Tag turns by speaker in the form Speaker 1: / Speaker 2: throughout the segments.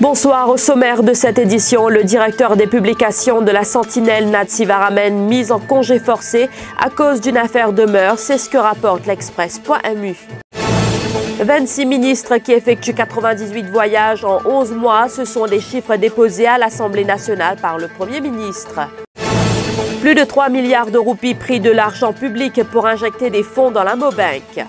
Speaker 1: Bonsoir. Au sommaire de cette édition, le directeur des publications de la Sentinelle, Natsi Varamen, mise en congé forcé à cause d'une affaire de mœurs. C'est ce que rapporte l'Express.mu. 26 ministres qui effectuent 98 voyages en 11 mois, ce sont des chiffres déposés à l'Assemblée nationale par le Premier ministre. Plus de 3 milliards de roupies pris de l'argent public pour injecter des fonds dans la Mobank.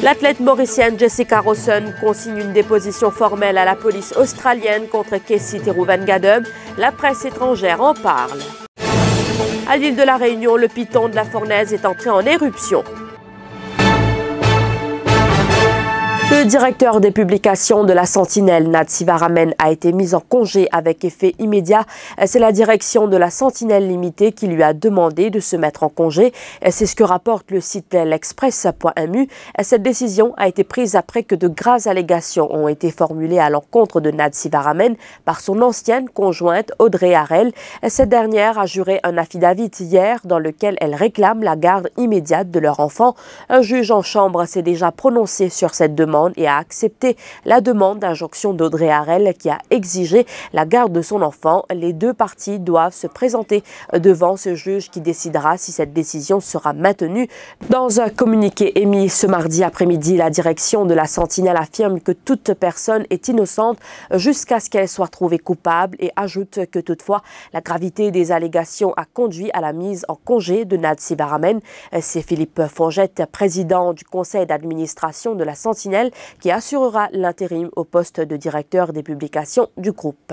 Speaker 1: L'athlète mauricienne Jessica Rawson consigne une déposition formelle à la police australienne contre Casey Terrouvengadub. La presse étrangère en parle. À l'île de la Réunion, le piton de la fournaise est entré en éruption. Le directeur des publications de la Sentinelle, Natsi Varamen, a été mis en congé avec effet immédiat. C'est la direction de la Sentinelle Limitée qui lui a demandé de se mettre en congé. C'est ce que rapporte le site l'express.mu. Cette décision a été prise après que de graves allégations ont été formulées à l'encontre de Natsi Varamen par son ancienne conjointe Audrey Harel. Cette dernière a juré un affidavit hier dans lequel elle réclame la garde immédiate de leur enfant. Un juge en chambre s'est déjà prononcé sur cette demande et a accepté la demande d'injonction d'Audrey Harel qui a exigé la garde de son enfant. Les deux parties doivent se présenter devant ce juge qui décidera si cette décision sera maintenue. Dans un communiqué émis ce mardi après-midi, la direction de la Sentinelle affirme que toute personne est innocente jusqu'à ce qu'elle soit trouvée coupable et ajoute que toutefois la gravité des allégations a conduit à la mise en congé de Nadsi Baramen. C'est Philippe Fongette, président du conseil d'administration de la Sentinelle, qui assurera l'intérim au poste de directeur des publications du groupe.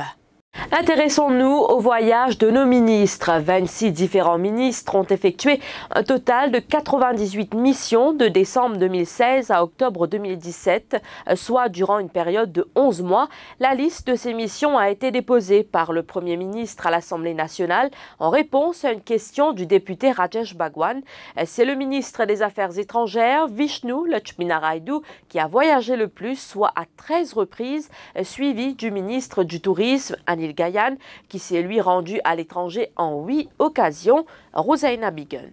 Speaker 1: Intéressons-nous au voyage de nos ministres. 26 différents ministres ont effectué un total de 98 missions de décembre 2016 à octobre 2017, soit durant une période de 11 mois. La liste de ces missions a été déposée par le Premier ministre à l'Assemblée nationale en réponse à une question du député Rajesh Bhagwan. C'est le ministre des Affaires étrangères, Vishnu Lachminaraidu, qui a voyagé le plus, soit à 13 reprises, suivi du ministre du Tourisme, Anil Qui s'est lui rendu à l'étranger en huit occasions, Rosaina Bigun.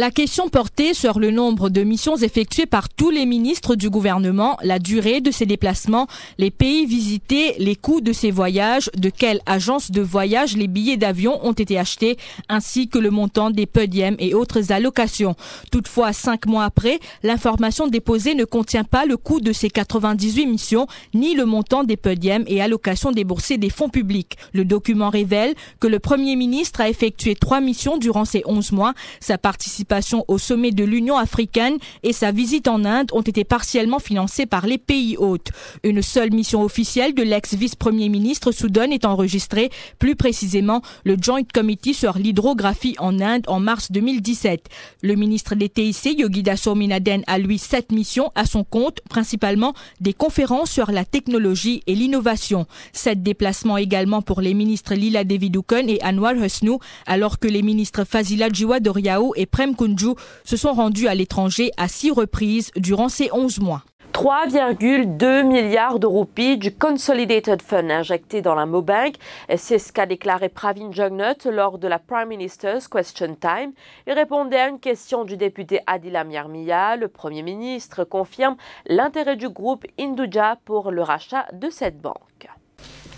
Speaker 2: La question portait sur le nombre de missions effectuées par tous les ministres du gouvernement, la durée de ces déplacements, les pays visités, les coûts de ces voyages, de quelle agence de voyage les billets d'avion ont été achetés, ainsi que le montant des podiums et autres allocations. Toutefois, cinq mois après, l'information déposée ne contient pas le coût de ces 98 missions, ni le montant des podiums et allocations déboursées des fonds publics. Le document révèle que le Premier ministre a effectué trois missions durant ces 11 mois. Sa participation au sommet de l'Union africaine et sa visite en Inde ont été partiellement financées par les pays hôtes. Une seule mission officielle de l'ex-vice-premier ministre Soudan est enregistrée, plus précisément le Joint Committee sur l'hydrographie en Inde en mars 2017. Le ministre des TIC, Yogida Sominaden, a lui sept missions à son compte, principalement des conférences sur la technologie et l'innovation. Sept déplacements également pour les ministres Lila Devidouken et Anwar Husnu, alors que les ministres Fazila Djiwa Doriao et Prem Kunju se sont rendus à l'étranger à six reprises durant ces 11 mois.
Speaker 1: 3,2 milliards de roupies du Consolidated Fund injecté dans la Mobank. C'est ce qu'a déclaré Pravin Jugnut lors de la Prime Minister's Question Time. Il répondait à une question du député Adil Yarmiya. Le Premier ministre confirme l'intérêt du groupe Induja pour le rachat de cette banque.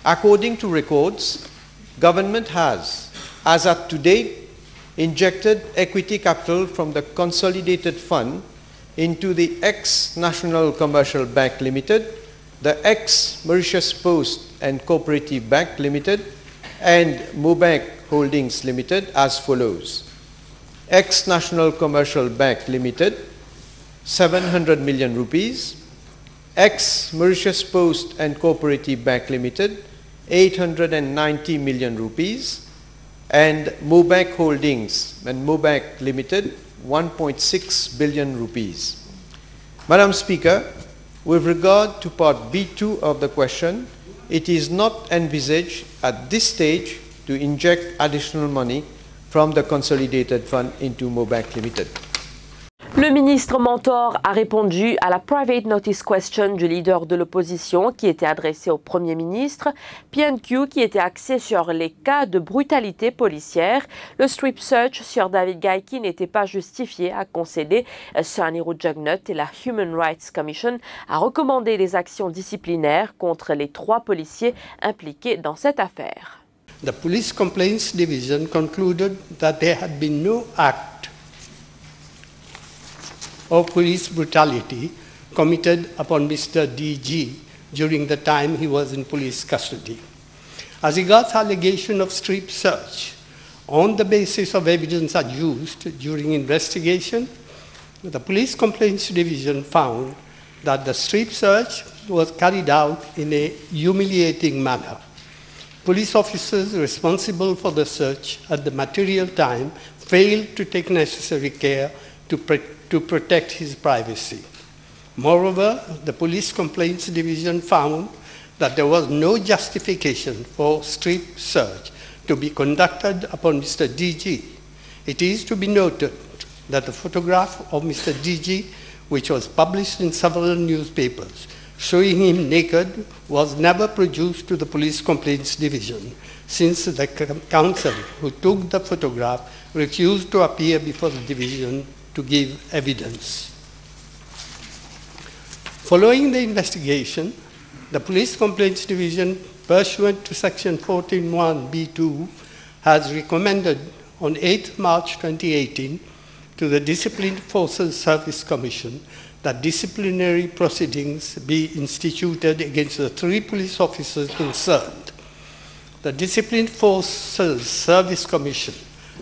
Speaker 3: According to records, government has, as at today, injected equity capital from the consolidated fund into the ex-National Commercial Bank Limited, the ex-Mauritius Post and Cooperative Bank Limited, and Mobank Holdings Limited as follows. Ex-National Commercial Bank Limited, 700 million rupees. Ex-Mauritius Post and Cooperative Bank Limited, 890 million rupees and Mobank Holdings and Mobank Limited 1.6 billion rupees. Madam Speaker, with regard to part B2 of the question, it is not envisaged at this stage to inject additional money from the consolidated fund into Mobank Limited.
Speaker 1: Le ministre Mentor a répondu à la private notice question du leader de l'opposition qui était adressée au Premier ministre, PNQ qui était axé sur les cas de brutalité policière. Le strip search sur David Gaiki n'était pas justifié, a concédé Sunny Rujagnut et la Human Rights Commission a recommandé des actions disciplinaires contre les trois policiers impliqués dans cette affaire.
Speaker 4: The Police Complaints Division concluded that there had been no act of police brutality committed upon Mr. DG during the time he was in police custody. As regards allegation of strip search, on the basis of evidence adduced during investigation, the Police Complaints Division found that the strip search was carried out in a humiliating manner. Police officers responsible for the search at the material time failed to take necessary care to to protect his privacy. Moreover, the Police Complaints Division found that there was no justification for strip search to be conducted upon Mr. DG. It is to be noted that the photograph of Mr. DG, which was published in several newspapers, showing him naked, was never produced to the Police Complaints Division, since the counsel who took the photograph refused to appear before the division to give evidence. Following the investigation, the Police Complaints Division, pursuant to Section 14.1b2, has recommended on 8 March 2018 to the Disciplined Forces Service Commission that disciplinary proceedings be instituted against the three police officers concerned. The Disciplined Forces Service Commission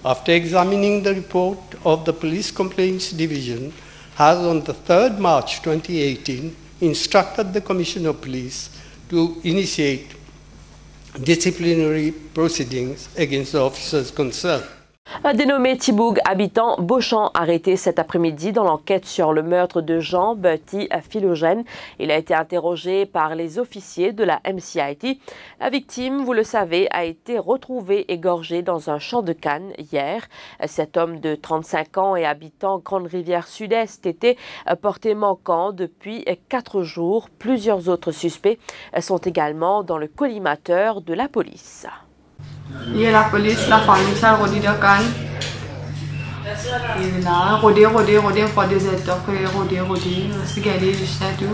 Speaker 4: after examining the report of the Police Complaints Division, has on the 3rd March 2018 instructed the Commissioner of Police to initiate disciplinary proceedings against the officers concerned.
Speaker 1: Un dénommé Thiboug, habitant Beauchamp, arrêté cet après-midi dans l'enquête sur le meurtre de Jean Betty Philogène. Il a été interrogé par les officiers de la MCIT. La victime, vous le savez, a été retrouvée égorgée dans un champ de Cannes hier. Cet homme de 35 ans et habitant Grande-Rivière Sud-Est était porté manquant depuis quatre jours. Plusieurs autres suspects sont également dans le collimateur de la police.
Speaker 5: ये la police, la famille, ça rodé de canne. Et là, rodé, rodé, rodé, pour des heures, rodé, rodé, galé, juste là tout.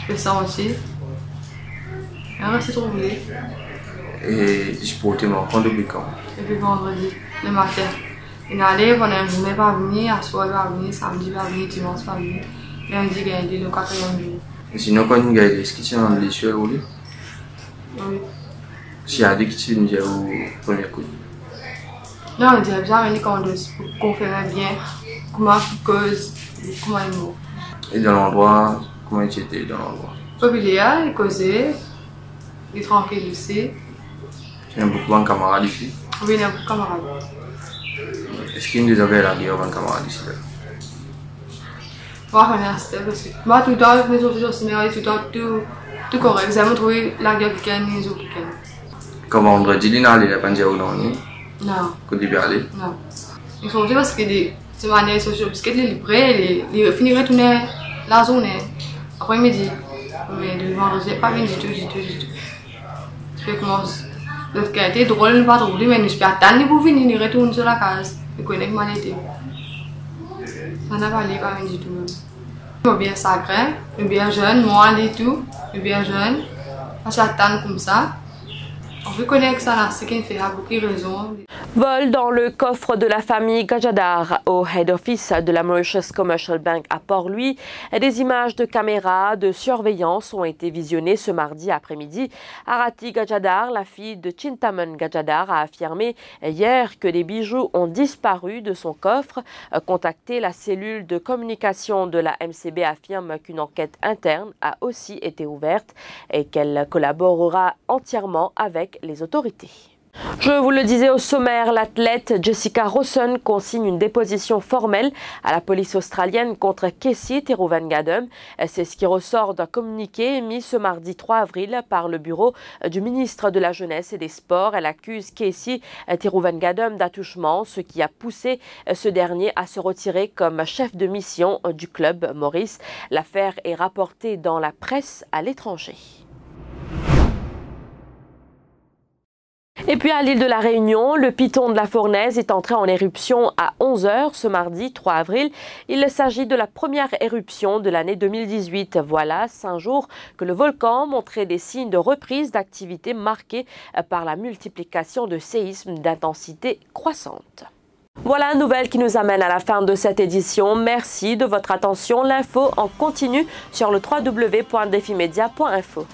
Speaker 5: Je fais ça aussi. Et on s'est trouvé.
Speaker 6: Et je portais mon compte depuis quand
Speaker 5: Depuis vendredi, le matin. Il est allé pendant une journée, pas venir, à soir, pas venir, samedi, pas venir, dimanche, pas venir. Lundi, gagné le quatrième jour.
Speaker 6: Sinon, quand il y a des qui sont en blessure, oui.
Speaker 5: Oui.
Speaker 6: Qui nous au premier coup.
Speaker 5: Non, on dirait bien mais quand on confirme bien comment cause, comment il meurt.
Speaker 6: Et dans l'endroit, comment tu étais dans l'endroit
Speaker 5: Populaire, il causait, il est tranquille aussi.
Speaker 6: Tu as beaucoup de camarades ici
Speaker 5: Oui, il y a beaucoup de camarades.
Speaker 6: Est-ce qu'il y a une des affaires là qui ont camarades ici
Speaker 5: Moi, je parce que moi, tout le temps, mes autres aussi, mais tout le temps, tout, correct. J'ai trouvé la guerre qui est les
Speaker 6: pas de Non. Que tu aller
Speaker 5: Non. Il faut parce que de manière sociale, parce que les livrés, il finirait de tourner la zone. Après midi. Mais le vendredi, pas bien du tout, du tout, du tout. Je commence. A été drôle, pas drôle, mais je peux attendre pour venir, retourne sur la case. Il connaît comment il était. Ça n'a pas pas bien du tout. Il est bien sacré, est bien jeune, moi, et tout, est bien jeune. J'attends comme ça. On reconnaît que ça, c'est qu'il fait beaucoup de raisons.
Speaker 1: Vol dans le coffre de la famille Gajadar au head office de la Mauritius Commercial Bank à Port-Louis. Des images de caméras de surveillance ont été visionnées ce mardi après-midi. Arati Gajadar, la fille de Chintaman Gajadar, a affirmé hier que des bijoux ont disparu de son coffre. Contacté, la cellule de communication de la MCB affirme qu'une enquête interne a aussi été ouverte et qu'elle collaborera entièrement avec les autorités. Je vous le disais au sommaire, l'athlète Jessica Rawson consigne une déposition formelle à la police australienne contre Casey Terovangadum. C'est ce qui ressort d'un communiqué émis ce mardi 3 avril par le bureau du ministre de la Jeunesse et des Sports. Elle accuse Casey Terovangadum d'attouchement, ce qui a poussé ce dernier à se retirer comme chef de mission du club Maurice. L'affaire est rapportée dans la presse à l'étranger. Et puis à l'île de la Réunion, le piton de la Fournaise est entré en éruption à 11h ce mardi 3 avril. Il s'agit de la première éruption de l'année 2018. Voilà cinq jours que le volcan montrait des signes de reprise d'activité marqués par la multiplication de séismes d'intensité croissante. Voilà, nouvelle qui nous amène à la fin de cette édition. Merci de votre attention. L'info en continue sur le www.defimedia.info.